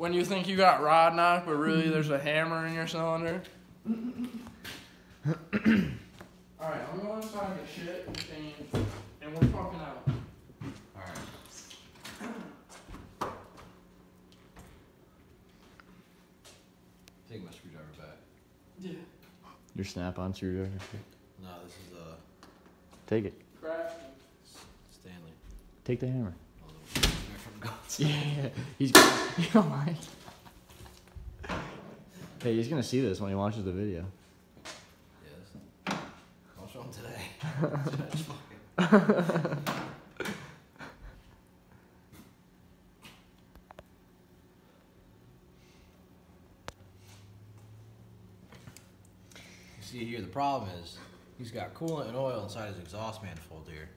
when you think you got rod knock, but really there's a hammer in your cylinder. Alright, I'm going to inside the shit machine and we're fucking out. Alright. Take my screwdriver back. Yeah. Your snap-on screwdriver. No, this is uh Take it. Crash. Stanley. Take the hammer. Yeah, he's gonna, don't mind. Hey, he's gonna see this when he watches the video. Yes. I'll show him today. See here, the problem is he's got coolant and oil inside his exhaust manifold here.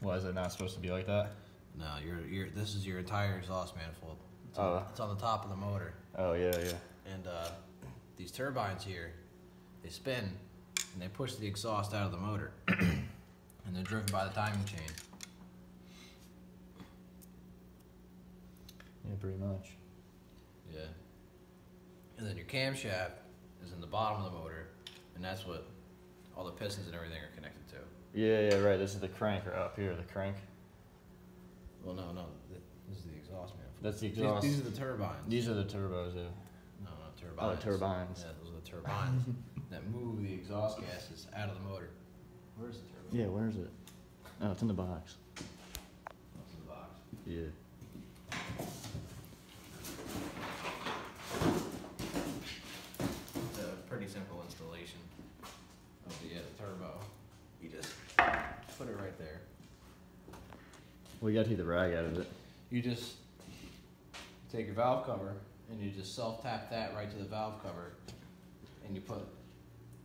Why is it not supposed to be like that? No, you're, you're, this is your entire exhaust manifold. It's on, Oh. it's on the top of the motor. Oh yeah, yeah. And uh, these turbines here, they spin and they push the exhaust out of the motor. and they're driven by the timing chain. Yeah, pretty much. Yeah. And then your camshaft is in the bottom of the motor, and that's what all the pistons and everything are connected to. Yeah, yeah, right. This is the crank or up here, the crank. Well, no, no, th- this is the exhaust manifold. That's the These, exhaust. these are the turbines. These are the turbos, yeah. no, no, turbines. Oh, turbines. Yeah, those are the turbines that move the exhaust gases out of the motor. Where's the turbine? Yeah, where is it? Oh, it's in the box. That's in the box. Yeah. It's a pretty simple installation of the, uh, the turbo. You just put it right there. We gotta take the rag out of it. You just take your valve cover and you just self tap that right to the valve cover, and you put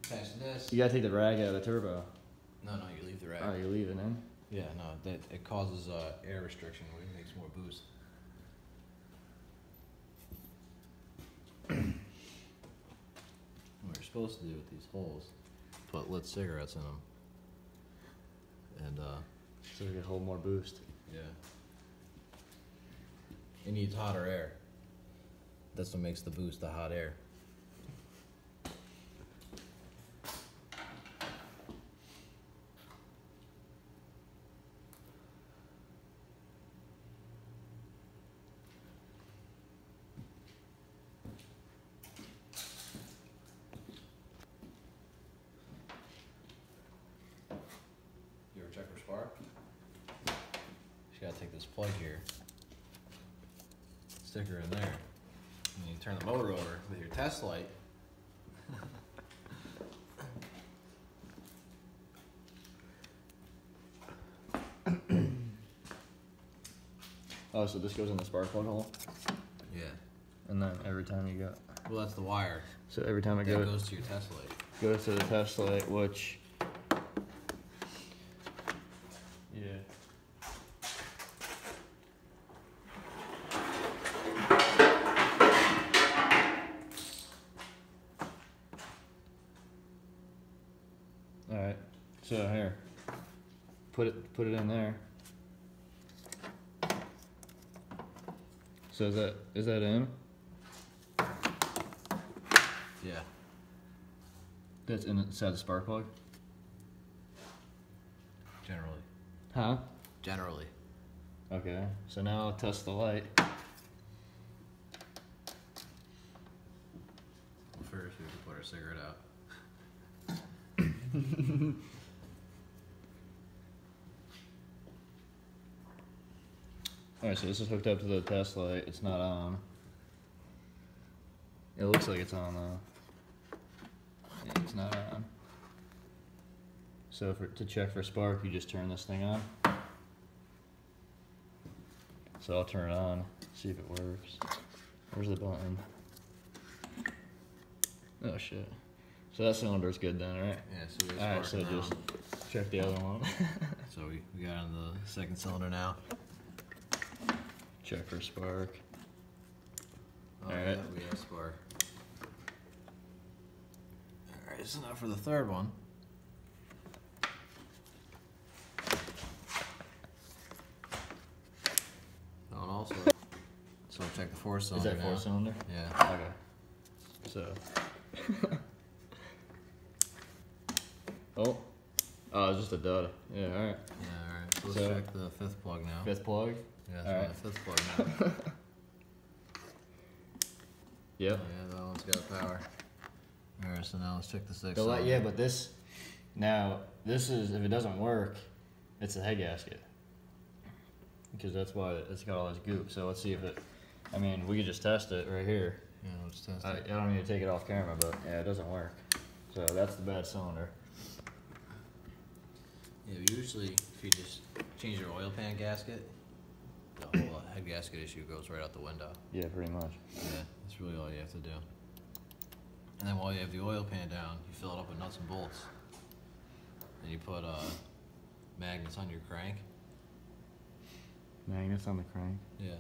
attach this. You gotta take the rag out of the turbo. No, no, you leave the rag. Oh, you leave it in? Yeah, no, that it causes uh, air restriction. It makes more boost. what you're supposed to do with these holes, put lit cigarettes in them, and uh, So we can hold more boost. Yeah, it needs hotter air. That's what makes the boost the hot air. Check for spark? Take this plug here, stick her in there, and you turn the motor over with your test light. Oh, so this goes in the spark plug hole? Yeah. And then every time you go. Well, that's the wire. So every time it That goes, goes to your test light. goes to the test light, which. Yeah. Alright, so here. Put it put it in there. So is that is that in? Yeah. That's inside the spark plug? Generally. Huh? Generally. Okay, so now I'll test the light. First we have to put our cigarette out. Alright, so this is hooked up to the test light. It's not on. It looks like it's on though. Yeah, it's not on. So for, to check for spark, you just turn this thing on. So I'll turn it on, see if it works. Where's the button? Oh shit. So that cylinder's good then, right? Yeah, so we Alright, so just check the other one. So we, we got on the second cylinder now. Check for spark. Oh, Alright. yeah, we have spark. Alright, so now for the third one. Oh, and also, So check the four cylinder. Is cylinder that four now. cylinder? Yeah. Okay. So. oh. Oh, it's just a dud. Yeah, alright. Yeah, alright. So let's So- check the fifth plug now. Fifth plug? Yeah, so Alright. the fifth plug now. Yep. Oh, yeah, that one's got power. Alright, so now let's check the six. Yeah, but this, now, this is, if it doesn't work, it's a head gasket. Because that's why it's got all this goop, so let's see if it, I mean, we could just test it right here. Yeah, let's test I, I don't need to take it off camera, but yeah, it doesn't work. So that's the bad cylinder. Yeah, usually if you just change your oil pan gasket, head gasket issue goes right out the window. Yeah, pretty much. Yeah, that's really all you have to do. And then while you have the oil pan down, you fill it up with nuts and bolts. And you put uh, magnets on your crank. Magnets on the crank. Yeah.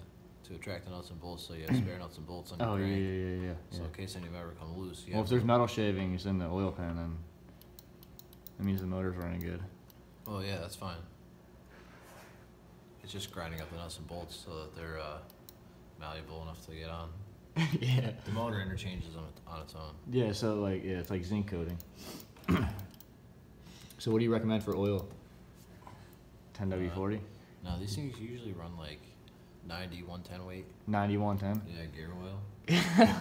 To attract the nuts and bolts, so you have spare nuts and bolts on your Oh, yeah, crank. yeah, yeah, yeah. So yeah. in case any of them ever come loose, you Well, if there's metal shavings in the oil pan, then that means the motor's running good. Oh yeah, that's fine. It's just grinding up the nuts and bolts so that they're uh, malleable enough to get on. yeah. The motor interchanges on, on its own. Yeah, so like, yeah, it's like zinc coating. so what do you recommend for oil? 10W40? No, these things usually run like 90, 110 weight. 90, 110? Yeah, gear oil. That's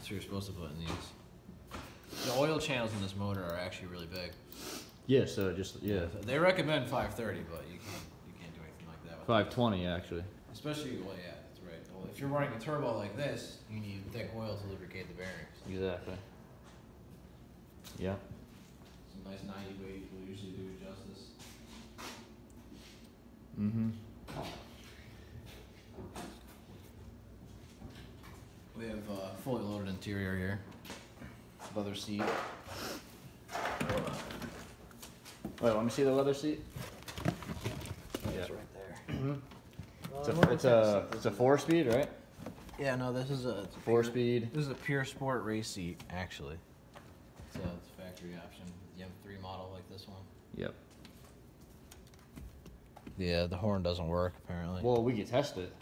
what you're supposed to put in these. The oil channels in this motor are actually really big. Yeah, so just, yeah. They recommend 530, but you can't you can't do anything like that. With 520 actually. Especially, well, yeah, that's right. Well, if you're running a turbo like this, you need thick oil to lubricate the bearings. Exactly. Yeah. Some nice 90 weight will usually do it justice. Mm-hmm. We have uh, fully loaded interior here. Leather seat. Wait, let me see the leather seat. Yeah. Yeah. right there. It's a, it's a, it's a four speed, right? Yeah, no, this is a it's a Four pure- speed. This is a pure sport race seat, actually. So it's a factory option. The M3 model like this one. Yep. Yeah, the horn doesn't work apparently. Well, we could test it.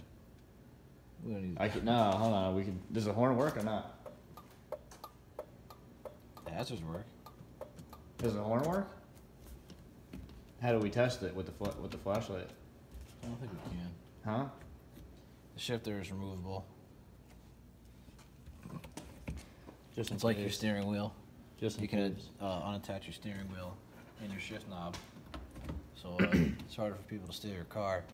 we don't need I could, no, hold on, we can. does the horn work or not? the hazards work. Does the horn work? How do we test it with the with the flashlight? I don't think we can. Huh? The shifter is removable. Just in It's like your steering wheel. Just in You can uh, unattach your steering wheel and your shift knob. So uh, it's harder for people to steer your car.